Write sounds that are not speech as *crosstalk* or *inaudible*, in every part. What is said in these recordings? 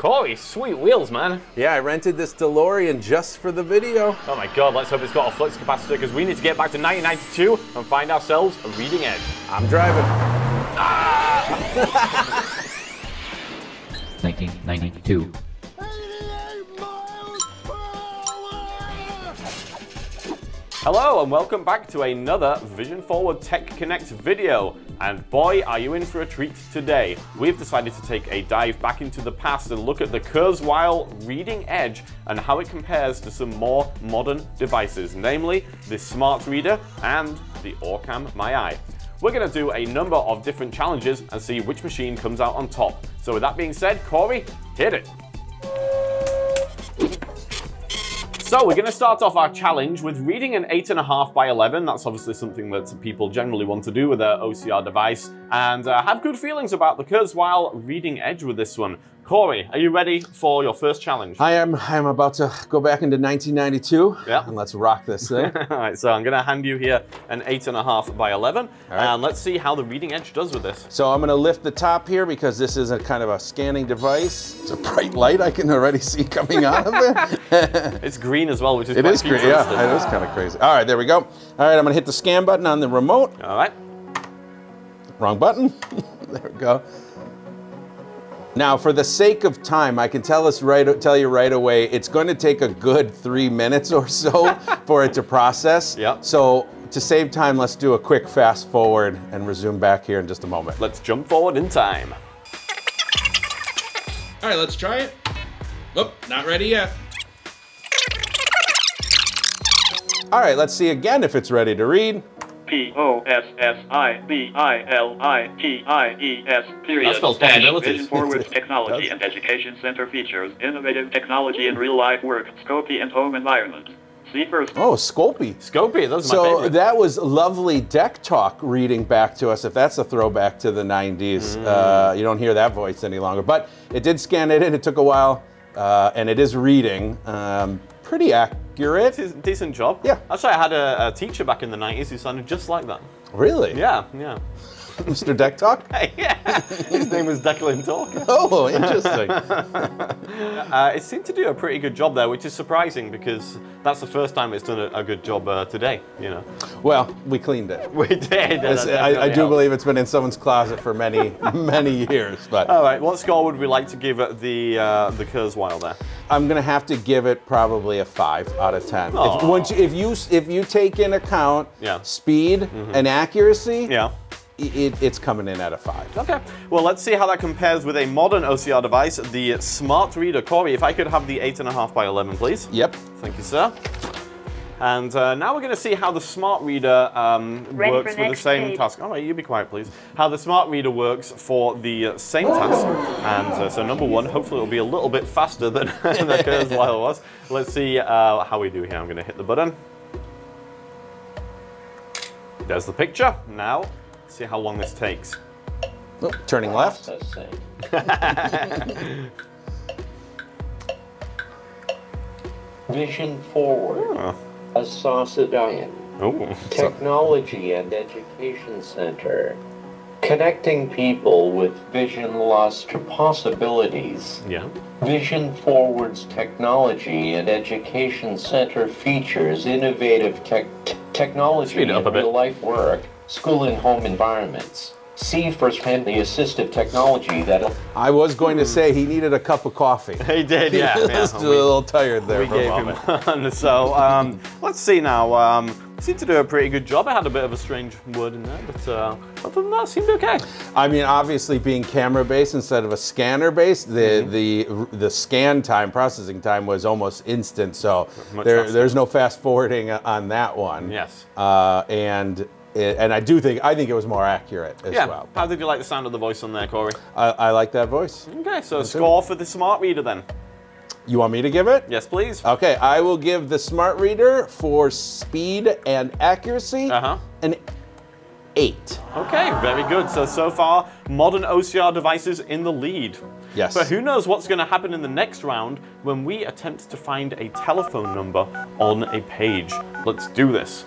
Cory, sweet wheels, man. Yeah, I rented this DeLorean just for the video. Oh my god, let's hope it's got a flux capacitor because we need to get back to 1992 and find ourselves a reading edge. I'm driving. Ah! *laughs* 1992. Hello and welcome back to another Vision Forward Tech Connect video. And boy, are you in for a treat today. We've decided to take a dive back into the past and look at the Kurzweil Reading Edge and how it compares to some more modern devices, namely the Smart Reader and the Orcam MyEye. We're going to do a number of different challenges and see which machine comes out on top. So with that being said, Cory, hit it. So we're to start off our challenge with reading an 8.5 by 11. That's obviously something that people generally want to do with their OCR device. And uh, have good feelings about the Kurzweil Reading Edge with this one. Cory, are you ready for your first challenge? I am I am about to go back into 1992. Yeah. And let's rock this thing. Eh? *laughs* All right, so I'm going to hand you here an 8.5 by 11. right. And let's see how the Reading Edge does with this. so I'm gonna lift the top here because this is a kind of a scanning device. It's a bright light I can already see coming out of it. *laughs* It's green as well, which is it is great, yeah, it is kind of crazy. All right, there we go. All right, I'm gonna hit the scan button on the remote. All right. Wrong button. *laughs* there we go. Now, for the sake of time, I can tell us right tell you right away, it's going to take a good three minutes or so *laughs* for it to process. Yep. So to save time, let's do a quick fast forward and resume back here in just a moment. Let's jump forward in time. All right, let's try it. Oh, not ready yet. All right, let's see again if it's ready to read. P O S S I B I L I T I E S period. That spells Dash possibilities. Vision Forward *laughs* Technology and Education Center features innovative technology in real life work, Scopy and home environment. See first. Oh, Scopy. Scopy, those are my So that was lovely DECtalk reading back to us. If that's a throwback to the 90s, uh, you don't hear that voice any longer. But it did scan it in. It took a while, uh, and it is reading. Um, pretty accurate. It's a decent job. Yeah. Actually, I had a, a teacher back in the 90s who sounded just like that. Really? Yeah, yeah. Mr. Deck Talk? *laughs* yeah. His name was Declan Talk. Oh, interesting. *laughs* Uh, it seemed to do a pretty good job there, which is surprising because that's the first time it's done a, a good job uh, today, you know. well, we cleaned it. We did. that I, I do helped. believe it's been in someone's closet for many, *laughs* many years. But All right, what score would we like to give it the uh, the Kurzweil there? I'm gonna have to give it probably a five out of ten. If, once you, if you if you take in account Yeah. Speed and accuracy, Yeah. I- it, it's coming in at a five. Okay, well, let's see how that compares with a modern OCR device, the Smart Reader. Cory, if I could have the 8.5 by 11, please. Yep. Thank you, sir. And uh, now we're going to see how the Smart Reader um, works for with the same page. task. All right, you be quiet, please. How the Smart Reader works for the uh, same task. And uh, so, number one, hopefully it'll be a little bit faster than *laughs* the Kurzweil was. Let's see uh, how we do here. I'm going to hit the button. There's the picture. Now, see how long this takes. Oh, turning left. Vision *laughs* Forward, Oh. a Saucidian Oh, Technology and Education Center, connecting people with vision loss to possibilities. yeah. Vision Forward's Technology and Education Center features innovative tech technology Speed it up in a bit. real life work, school and home environments. See firsthand the assistive technology that I was going to say he needed a cup of coffee. *laughs* He did, yeah. He yeah. was a little tired there we for a gave moment. him *laughs* one. So um, let's see now. Um, seemed to do a pretty good job. I had a bit of a strange word in there, but uh, other than that, seemed okay. I mean, obviously, being camera based instead of a scanner based, the Mm-hmm. the the scan time, processing time was almost instant. So Much there, faster. there's no fast forwarding on that one. Yes. Uh, and it, and I do think I think it was more accurate as Yeah. well. How did you like the sound of the voice on there, Cory? I, I like that voice. Okay, so score for the smart reader then. You want me to give it? Yes, please. Okay, I will give the smart reader for speed and accuracy Uh huh. an eight. Okay, very good. So, so far, modern OCR devices in the lead. Yes. But who knows what's going to happen in the next round when we attempt to find a telephone number on a page. Let's do this.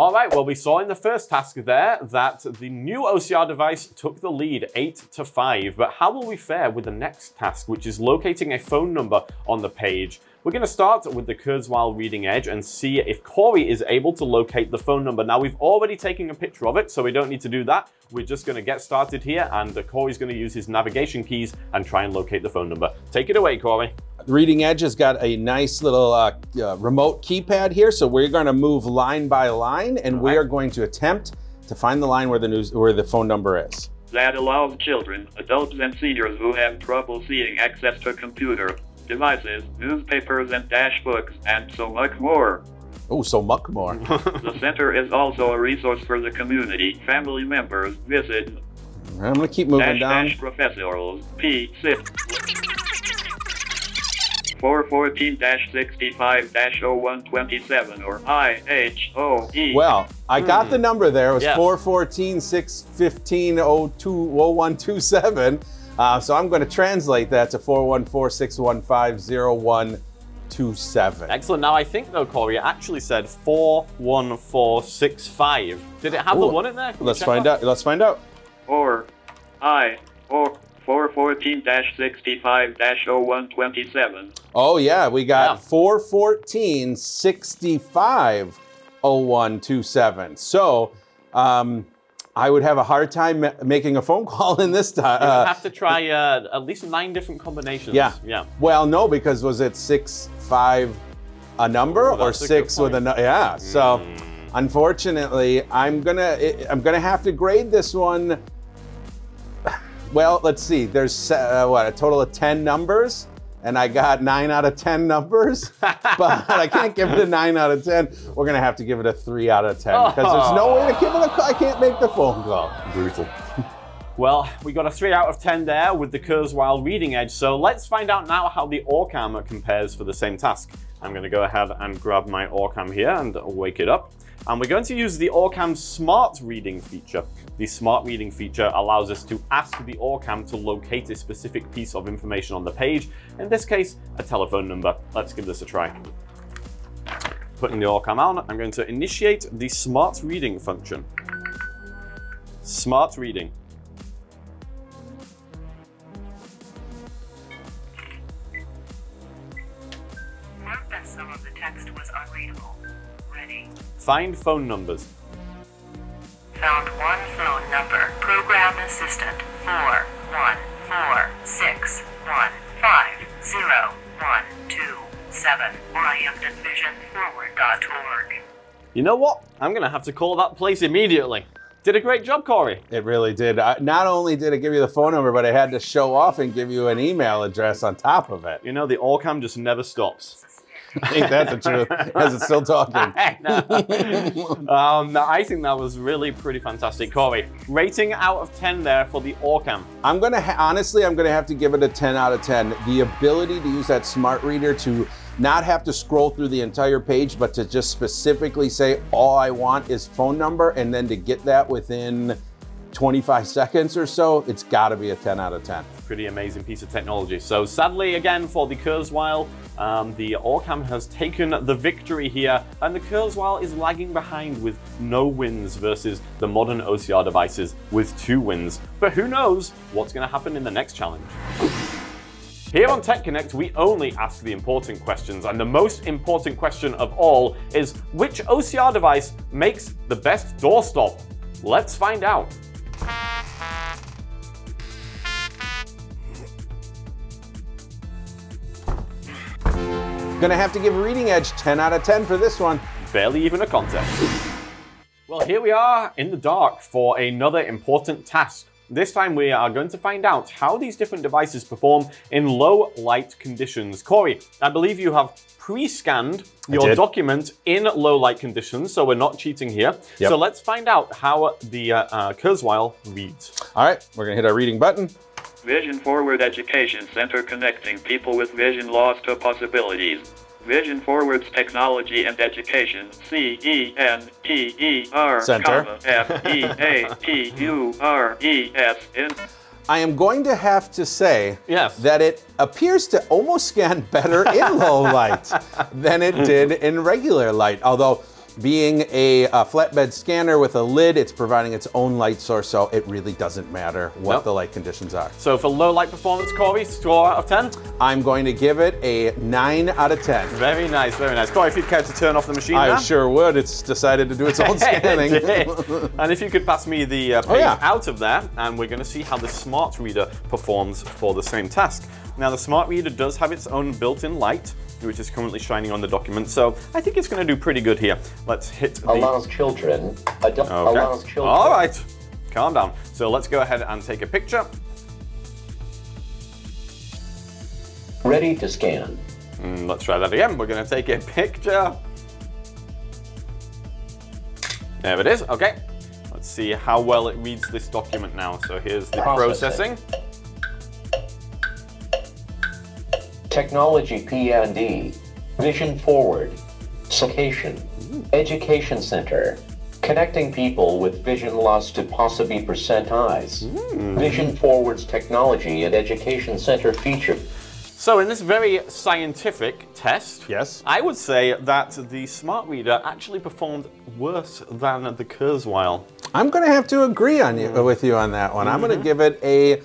All right, well, we saw in the first task there that the new OCR device took the lead 8 to 5, but how will we fare with the next task, which is locating a phone number on the page? We're going to start with the Kurzweil Reading Edge and see if Cory is able to locate the phone number. Now, we've already taken a picture of it, so we don't need to do that. We're just going to get started here, and Cory's going to use his navigation keys and try and locate the phone number. Take it away, Cory. Reading Edge has got a nice little uh, uh, remote keypad here, so we're going to move line by line, and we are going to attempt to find the line where the news where the phone number is. That allows children, adults, and seniors who have trouble seeing access to computer, devices, newspapers, and dash books, and so much more. Oh, so much more. *laughs* The center is also a resource for the community. Family members visit I'm going to keep moving dash down. dash professors p 414-65-0127 or IHOE. Well, I got the number there. It was Yeah. 414 615 0127. Uh, so I'm going to translate that to 414 615 0127. Excellent. Now, I think, though, Cory, it actually said 41465. Did it have the one in there? Can Let's find that? out. Let's find out. or I or 414-65-0127. Oh, yeah. We got Yeah. 414 65 0127. So um, I would have a hard time making a phone *laughs* call in this time. You Uh, have to try uh, at least nine different combinations. Yeah. Yeah. Well, no, because was it six five a number Oh, or that's a six with a point. nu- yeah? So unfortunately, I'm gonna I- I'm gonna have to grade this one. Well, let's see. There's uh, what a total of ten numbers. And I got nine out of 10 numbers, *laughs* but I can't give it a nine out of 10. We're gonna have to give it a three out of 10 because there's no way to give it a call. I can't make the phone call. Brutal. Well, we got a 3 out of 10 there with the Kurzweil Reading Edge, so let's find out now how the Orcam compares for the same task. I'm going to go ahead and grab my Orcam here and wake it up. And we're going to use the Orcam Smart Reading feature. The Smart Reading feature allows us to ask the Orcam to locate a specific piece of information on the page, in this case, a telephone number. Let's give this a try. Putting the Orcam on, I'm going to initiate the Smart Reading function. Smart Reading. Find phone numbers. Found one phone number. Program assistant. Four one four six one five zero one two seven. Orientedvisionforward.org. You know what? I'm going to have to call that place immediately. Did a great job, Cory. It really did. I, not only did it give you the phone number, but it had to show off and give you an email address on top of it. You know, the Orcam just never stops. Ain't that the truth? As it's still talking. *laughs* um, I think that was really pretty fantastic. Cory, rating out of 10 there for the Orcam. I'm gonna honestly, I'm gonna have to give it a 10 out of 10. The ability to use that smart reader to not have to scroll through the entire page, but to just specifically say all I want is phone number, and then to get that within 25 seconds or so, it's got to be a 10 out of 10. Pretty amazing piece of technology. So sadly, again, for the Kurzweil, um, the Orcam has taken the victory here, and the Kurzweil is lagging behind with no wins versus the modern OCR devices with two wins. But who knows what's going to happen in the next challenge. Here on Tech Connect, we only ask the important questions, and the most important question of all is which OCR device makes the best doorstop? Let's find out. Gonna have to give Reading Edge 10 out of 10 for this one. barely even a contest. Well, here we are in the dark for another important task. This time we are going to find out how these different devices perform in low light conditions. Cory, I believe you have pre-scanned your document in low light conditions, so we're not cheating here. Yep. So let's find out how the uh, uh, Kurzweil reads. All right, we're gonna hit our reading button. Vision Forward Education Center connecting people with vision loss to possibilities. Vision Forward's Technology and Education, C E N T E R, comma, F E A T U R E S am going to have to say Yes. that it appears to almost scan better in low light than it *laughs* did in regular light. Although being a, uh flatbed scanner with a lid, it's providing its own light source, so it really doesn't matter what Nope. the light conditions are. So for low light performance, Cory, score out of 10? I'm going to give it a 9 out of 10. Very nice, very nice. Cory, if you'd care to turn off the machine I now. sure would. It's decided to do its *laughs* own scanning. It and if you could pass me the uh, page Oh, yeah. out of there, and we're going to see how the smart reader performs for the same task. Now, the smart reader does have its own built-in light, which is currently shining on the document, so I think it's going to do pretty good here. Let's hit the... Allows children. Adu- Okay. Allows children. All right, calm down. So let's go ahead and take a picture. Ready to scan. Mm, let's try that again. We're going to take a picture. There it is. Okay. Let's see how well it reads this document now. So here's the processing. Processing. Technology P&D. Vision Forward. Location. Education Center. Connecting people with vision loss to possibly percent eyes. Hmm. Vision Forward's Technology and Education Center feature. So in this very scientific test, Yes. I would say that the smart reader actually performed worse than the Kurzweil. I'm going to have to agree on you, hmm. with you on that one. I'm going to mm-hmm. give it a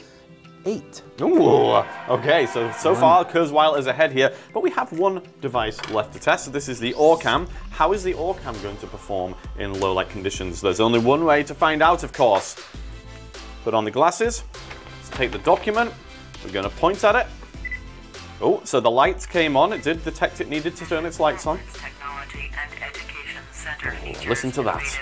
8. Ooh. Okay, so so far Kurzweil is ahead here, but we have one device left to test. So This is the Orcam. How is the Orcam going to perform in low light conditions? There's only one way to find out, of course. Put on the glasses. Let's take the document. We're going to point at it. Oh, so the lights came on. It did detect it needed to turn its lights on. Technology and Education Center oh, features listen to that.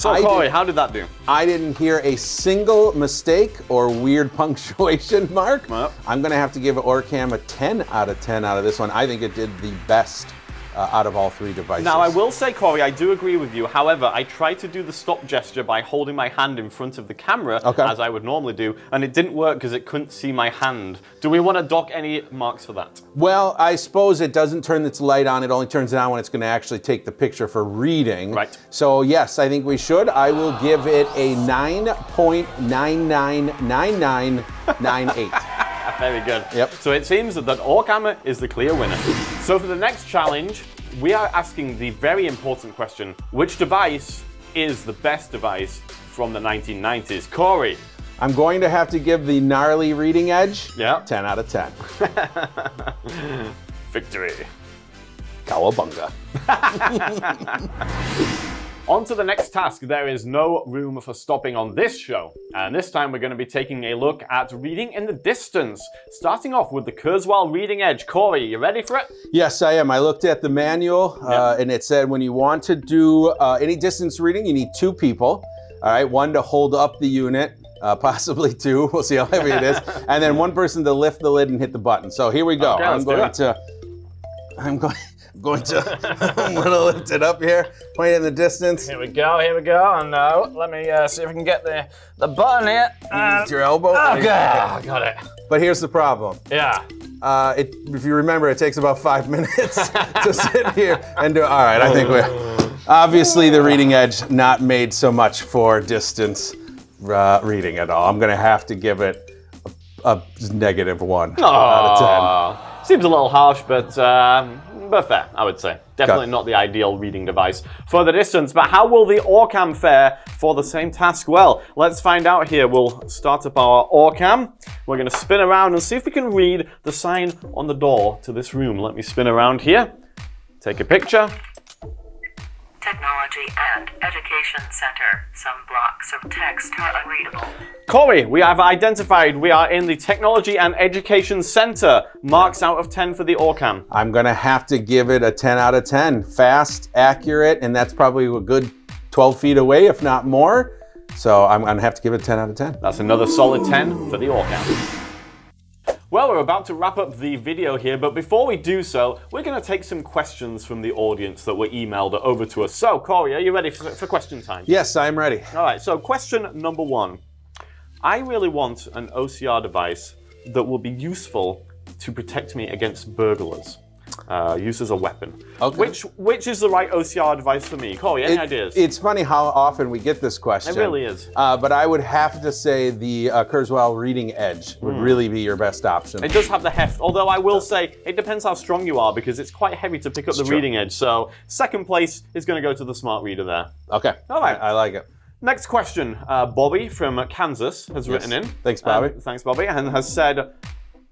So I did- how did that do? I didn't hear a single mistake or weird *laughs* punctuation mark. Well. I'm going to have to give Orcam a 10 out of 10 out of this one. I think it did the best uh, out of all three devices. Now, I will say, Cory, I do agree with you. However, I tried to do the stop gesture by holding my hand in front of the camera, Okay. as I would normally do, and it didn't work because it couldn't see my hand. Do we want to dock any marks for that? Well, I suppose it doesn't turn its light on. It only turns it on when it's going to actually take the picture for reading. Right. So, yes, I think we should. I will give it a 9.999998. Very good. Yep. So it seems that Orcam is the clear winner. So for the next challenge, we are asking the very important question which device is the best device from the 1990s? Cory. I'm going to have to give the gnarly reading edge Yeah. 10 out of 10. *laughs* Victory. Cowabunga. *laughs* On to the next task. There is no room for stopping on this show. And this time we're going to be taking a look at reading in the distance. Starting off with the Kurzweil Reading Edge. Cory, you ready for it? Yes, I am. I looked at the manual uh, and it said when you want to do uh, any distance reading, you need two people. All right, one to hold up the unit, uh, *laughs* possibly two. We'll see how heavy it is, *laughs* and then one person to lift the lid and hit the button. So here we go. Okay, I'm going to. I'm going. Going to. *laughs* I'm going to lift it up here. Point in the distance. Here we go, here we go. And uh, let me uh, see if we can get the, the button here. Your elbow. okay, I got it. But here's the problem. Yeah. Uh, it, if you remember, it takes about five *laughs* minutes to sit here and do. All right, I think we're Obviously, the reading edge not made so much for distance uh, reading at all. I'm going to have to give it a, a negative one out of ten. Seems a little harsh, but um, but fair, I would say. Definitely Okay. not the ideal reading device for the distance. But how will the Orcam fare for the same task? Well, let's find out here. We'll start up our Orcam. We're going to spin around and see if we can read the sign on the door to this room. Let me spin around here. Take a picture. Technology and Education Center. Some blocks of text are unreadable. Cory, we have identified we are in the Technology and Education Center. Marks out of 10 for the Orcam. I'm going to have to give it a 10 out of 10. Fast, accurate, and that's probably a good 12 feet away, if not more. So I'm going to have to give it a 10 out of 10. That's another solid 10 for the Orcam. Well, we're about to wrap up the video here, but before we do so, we're going to take some questions from the audience that were emailed over to us. So, Cory, are you ready for, for question time? Yes, I'm ready. All right, so question number one. I really want an OCR device that will be useful to protect me against burglars. Uh, used as a weapon. Okay. Which which is the right OCR device for me? Cory, any It- ideas? It's funny how often we get this question. It really is. Uh, but I would have to say the uh, Kurzweil Reading Edge would Hmm. really be your best option. It does have the heft, although I will say it depends how strong you are because it's quite heavy to pick up the true. reading edge. So second place is going to go to the smart reader there. Okay. All right. I, I like it. Next question. Uh, Bobby from Kansas has written in. Thanks, Bobby. Um, thanks, Bobby, and has said,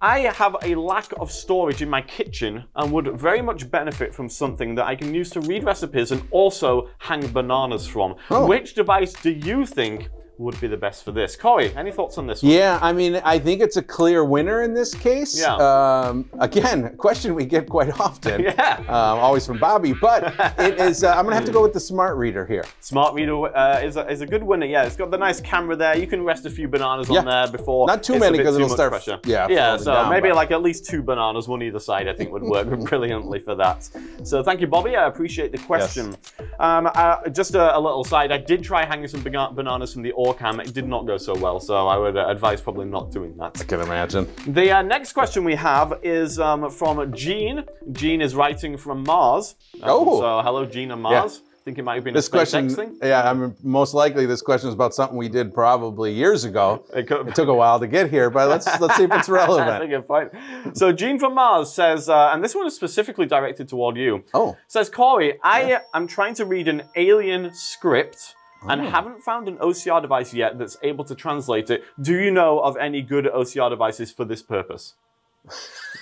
I have a lack of storage in my kitchen and would very much benefit from something that I can use to read recipes and also hang bananas from. Oh. Which device do you think would be the best for this? Cory, any thoughts on this one? Yeah, I mean, I think it's a clear winner in this case. Yeah. Um, again, a question we get quite often. *laughs* Yeah. Um, always from Bobby, but it is. Uh, I'm gonna have to go with the smart reader here. Smart Reader uh, is, a, is a good winner. Yeah, it's got the nice camera there. You can rest a few bananas Yeah. on there before. Not too many, bit 'cause too it'll start- pressure. yeah, yeah. So down, maybe but- like at least two bananas, one either side. I think would work *laughs* brilliantly for that. So thank you, Bobby. I appreciate the question. Um, uh, just a, a little side. I did try hanging some bananas from the Orcam. It did not go so well. So I would advise probably not doing that. I can imagine. The uh, next question we have is um, from Gene. Gene is writing from Mars. Um, Oh. So hello, Gene and Mars. I think it might have been This question, thing. yeah, I mean, most likely this question is about something we did probably years ago. It could- It took a while to get here, but let's let's see if it's I *laughs* relevant. think you're fine. So Gene from Mars says, uh, and this one is specifically directed toward you. Oh. Says Cory, I am trying to read an alien script and Oh. haven't found an OCR device yet that's able to translate it. Do you know of any good OCR devices for this purpose?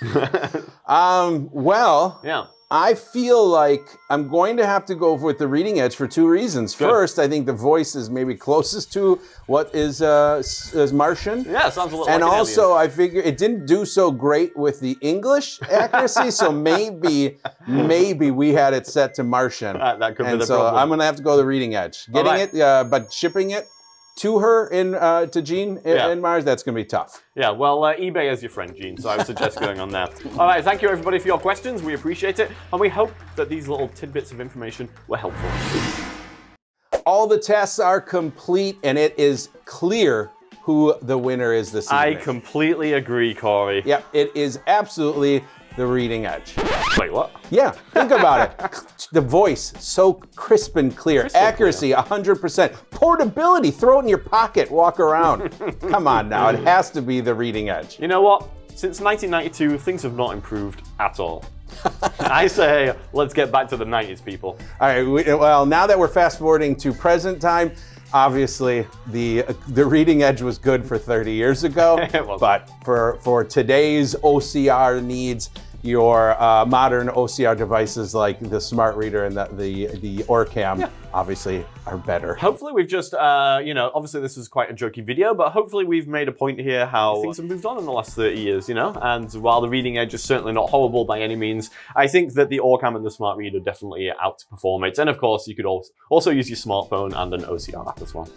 *laughs* Um, well, Yeah. I feel like I'm going to have to go with the reading edge for two reasons. First, I think the voice is maybe closest to what is uh, is Martian. Yeah, sounds a little And like an also, alien. I figure it didn't do so great with the English accuracy, so maybe, maybe we had it set to Martian. That- that could be and the so problem. I'm gonna have to go the reading edge. Getting right. it, uh, but shipping it to her in uh, to Jean in, Yeah. in Mars, that's gonna be tough. Yeah, well, uh, eBay is your friend, Gene, so I would suggest going on there. *laughs* All right, thank you everybody for your questions. We appreciate it, and we hope that these little tidbits of information were helpful. All the tests are complete, and it is clear who the winner is this I completely agree, Cory. Yep, it is absolutely the reading edge. Wait, what? Yeah, think about it. *laughs* The voice, so crisp and clear. Clear. Accuracy, 100%. Portability, throw it in your pocket, walk around. *laughs* Come on now, it has to be the reading edge. You know what? Since 1992, things have not improved at all. I say, let's get back to the 90s, people. All right, we, well, now that we're fast forwarding to present time, obviously the the reading edge was good for 30 years ago, *laughs* but for for today's OCR needs, your uh, modern OCR devices like the Smart Reader and the the, the Orcam obviously are better. Hopefully, we've just, uh, you know, obviously this was quite a jokey video, but hopefully we've made a point here how things have moved on in the last 30 years, you know? And while the reading edge is certainly not horrible by any means, I think that the Orcam and the Smart Reader definitely outperform it. And of course, you could also, also use your smartphone and an OCR app as well.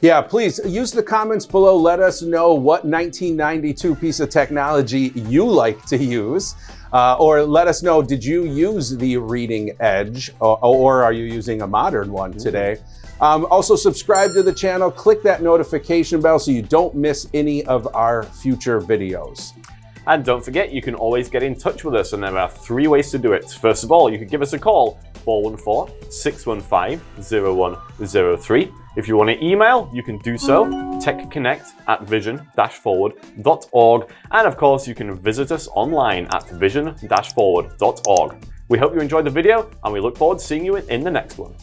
Yeah, please use the comments below. Let us know what 1992 piece of technology you like to use. Uh, or let us know, did you use the Reading Edge or, or are you using a modern one today? Um, also, subscribe to the channel, click that notification bell so you don't miss any of our future videos. And don't forget, you can always get in touch with us, and there are three ways to do it. First of all, you could give us a call, 414-615-0103. If you want to email, you can do so, techconnect at vision-forward.org. And of course, you can visit us online at vision-forward.org. We hope you enjoyed the video, and we look forward to seeing you in the next one.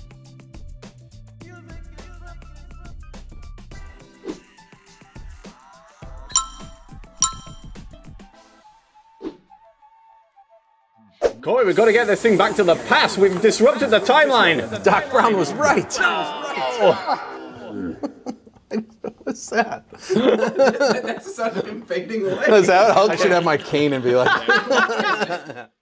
Cory, we've got to get this thing back to the past. We've disrupted the timeline. Doc Brown was right. *laughs* What's that? That's the sound of him fading away. Is that Hulk should have my cane and be like. *laughs*